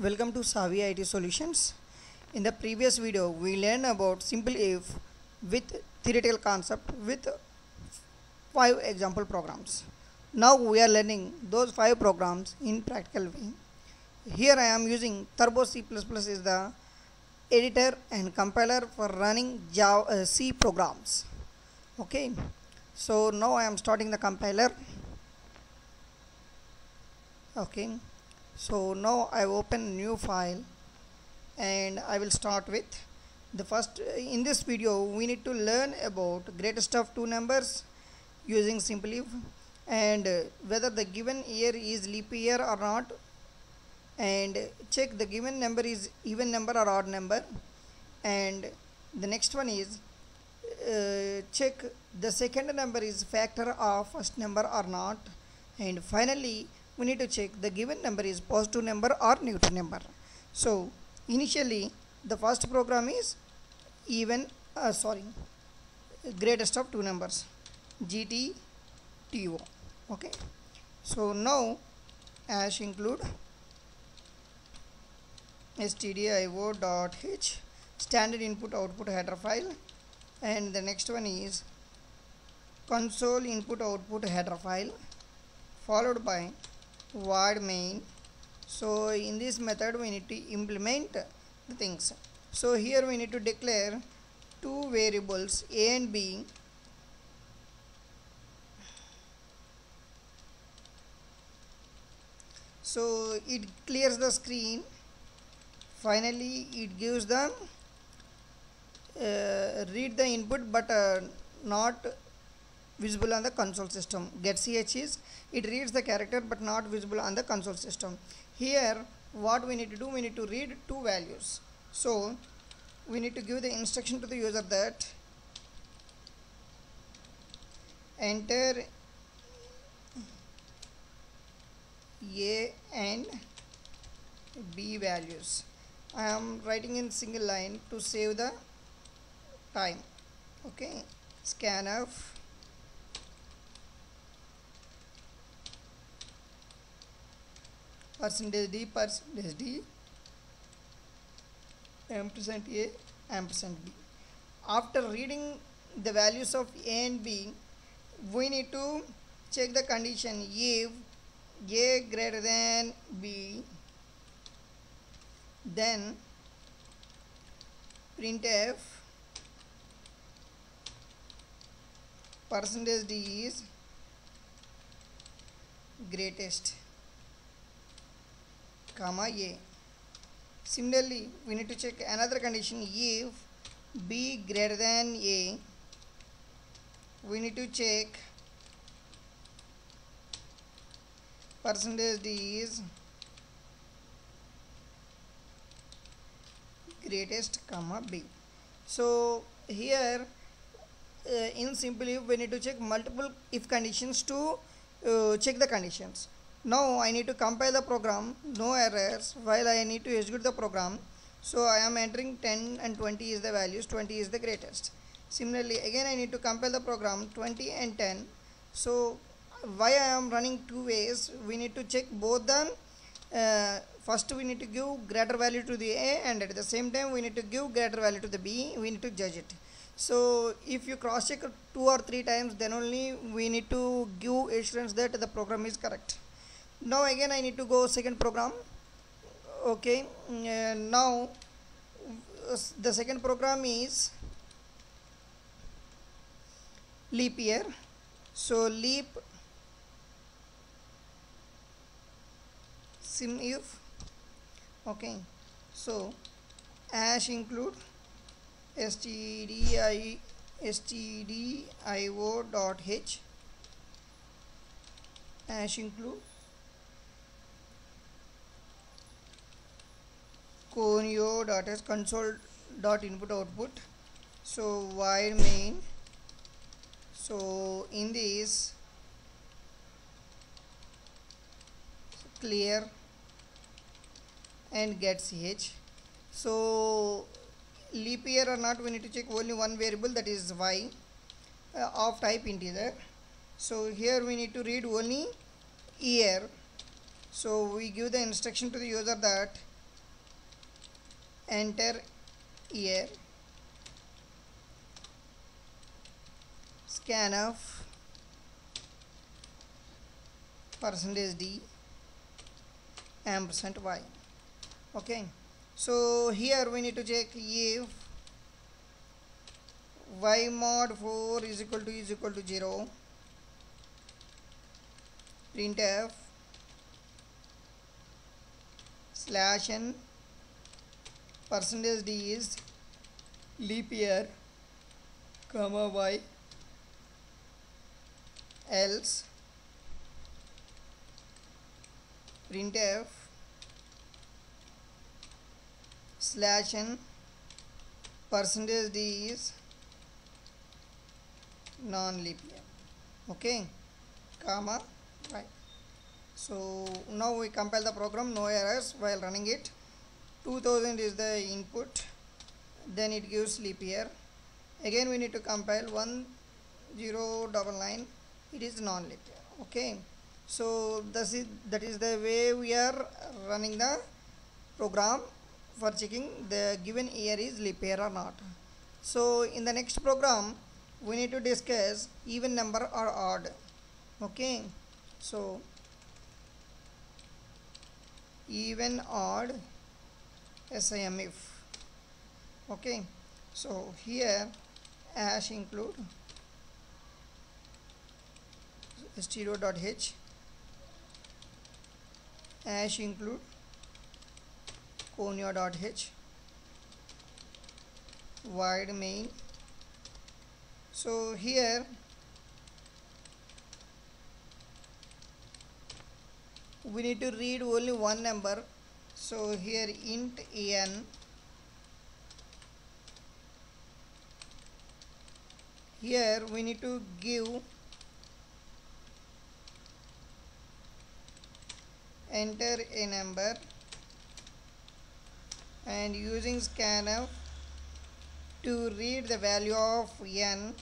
Welcome to Savi IT Solutions. In the previous video, we learned about simple if with theoretical concept with five example programs. Now we are learning those five programs in practical way. Here I am using Turbo C++ is the editor and compiler for running Java uh, C programs. Okay, so now I am starting the compiler. Okay, so now I open new file and I will start with the first in this video we need to learn about greatest of two numbers using simple if and uh, whether the given year is leap year or not. And check the given number is even number or odd number. And the next one is uh, check the second number is factor of first number or not. And finally we need to check the given number is positive number or negative number. So initially the first program is even uh, sorry greatest of two numbers gt to okay? So now hash include stdio dot h standard input output header file and the next one is console input output header file followed by void main. So in this method we need to implement the things. So here we need to declare two variables a and b. So it clears the screen. Finally it gives them uh, read the input but uh, not visible on the console system. Get ch is it reads the character but not visible on the console system. Here what we need to do we need to read two values. So we need to give the instruction to the user that enter a and b values. I am writing in single line to save the time. Okay scanf percentage d percentage d. Ampersand a ampersand b. After reading the values of a and b we need to check the condition. If a greater than b then printf percentage d is greatest comma a similarly we need to check another condition if b greater than a we need to check percentage d is greatest comma b so here uh, in simple if we need to check multiple if conditions to uh, check the conditions now I need to compile the program. No errors. While I need to execute the program. So I am entering 10 and 20 is the values. 20 is the greatest. Similarly again I need to compile the program. 20 and 10 so why I am running two ways? We need to check both them. Uh, first we need to give greater value to the a and at the same time we need to give greater value to the b. We need to judge it. So if you cross check two or three times then only we need to give assurance that the program is correct now again I need to go second program. Okay uh, now the second program is leap year. So leap sim if okay. So hash include stdi stdio dot h. Hash include conio dot s console dot input output so while main. So in this clear and get ch so leap year or not we need to check only one variable that is y uh, of type integer. So here we need to read only year. So we give the instruction to the user that enter here. Scan scanf percentage d ampersand y. Okay. So here we need to check if y mod 4 is equal to is equal to 0 printf slash n percentage d is leap year comma y else printf slash n percentage d is non-leap year okay comma right so now we compile the program no errors while running it 2000 is the input then it gives leap year. Again we need to compile 1099 it is non-leap year okay? So this is that is the way we are running the program for checking the given year is leap year or not. So in the next program we need to discuss even number or odd okay? So even odd sim if okay so here hash include stdio.h hash include conio.h void main. So here we need to read only one number so here int n here we need to give enter a number and using scanf to read the value of n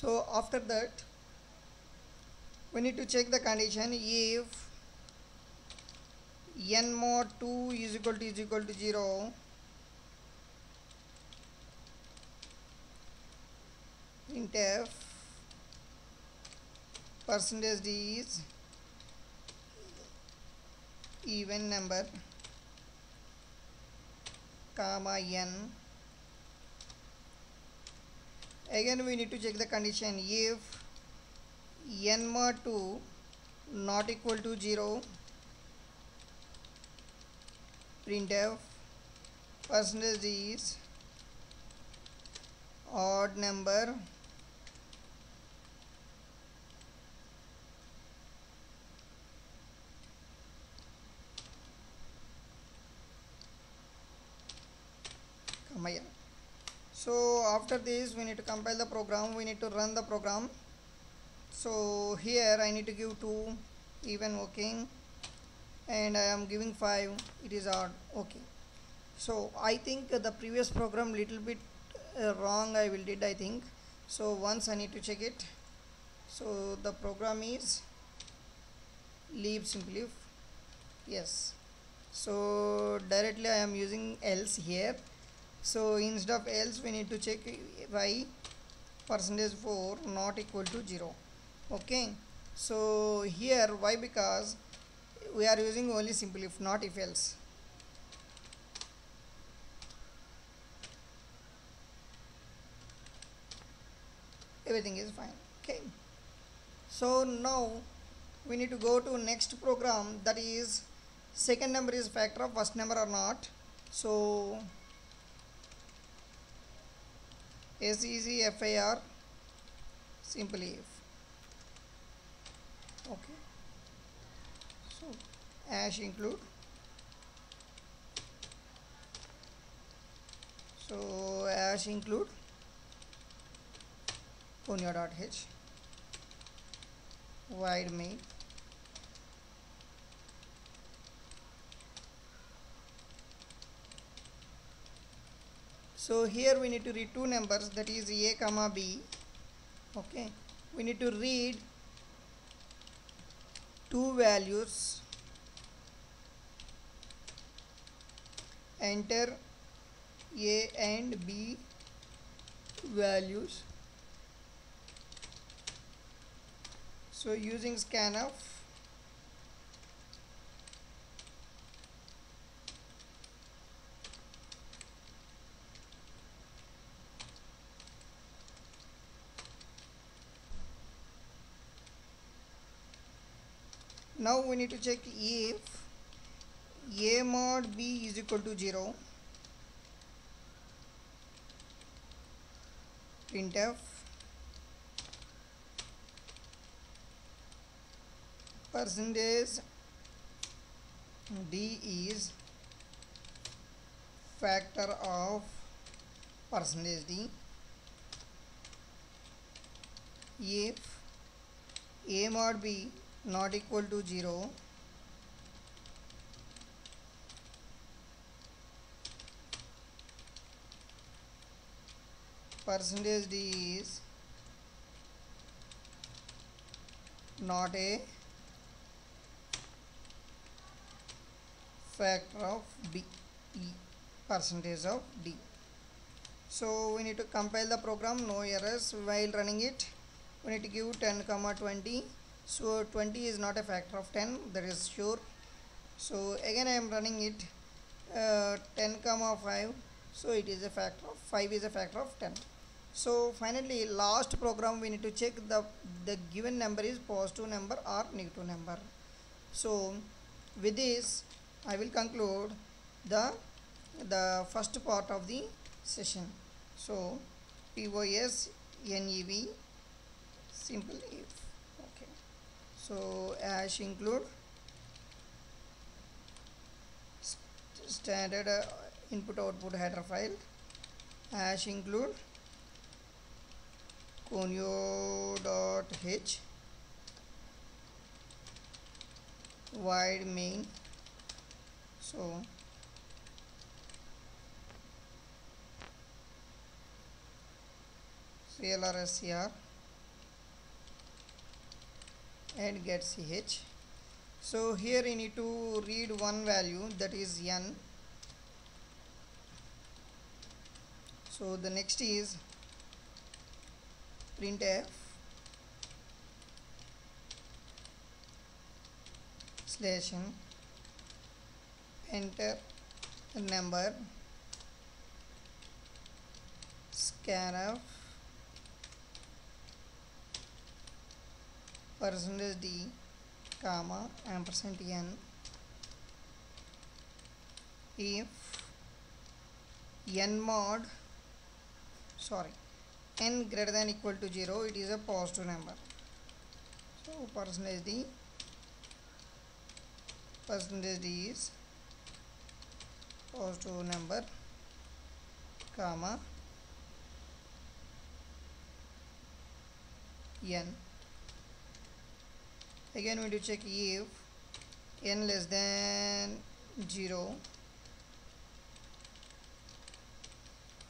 so after that we need to check the condition. If n mod 2 is equal to is equal to 0 Int printf percentage d is even number comma n again we need to check the condition. If n mod 2 not equal to 0 printf percentage is odd number comma n so after this we need to compile the program. We need to run the program. So here I need to give 2 even working. And I am giving 5 it is odd. Okay. So I think the previous program little bit uh, wrong. I will did I think. So once I need to check it. So the program is leave simply yes. So directly I am using else here so instead of else we need to check y percentage 4 not equal to 0 okay? So here why because we are using only simple if not if else. Everything is fine. Okay? So now we need to go to next program. That is second number is factor of first number or not. So SECFIR simply if okay. So hash include. So hash include conio.h void main so here we need to read two numbers that is a comma b okay? We need to read two values enter a and b values. So using scanf now we need to check if a mod b is equal to 0 printf percentage d is factor of percentage d. If a mod b not equal to 0 percentage d is not a factor of b e percentage of d. So we need to compile the program no errors while running it. We need to give 10 comma 20 so 20 is not a factor of 10 that is sure. So again i am running it uh, 10 comma 5 so it is a factor of 5 is a factor of 10 so finally last program we need to check the the given number is positive number or negative number. So with this i will conclude the the first part of the session. So pos nev simple if so hash include st- standard uh, input output header file hash include conio.h void main so clrscr and get ch so here you need to read one value that is n. So the next is printf slash n. Enter the number scanf percentage d comma ampersand n. If n mod sorry n greater than equal to 0 it is a positive number. So percentage d percentage d is positive number comma n again we need to check if n less than 0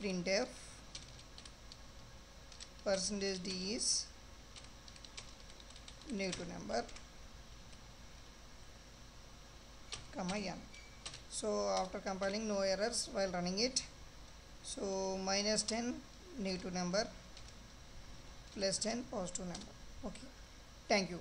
printf percentage d is negative number. Comma n. So after compiling no errors while running it. So minus 10 negative number plus 10 positive number. Okay. Thank you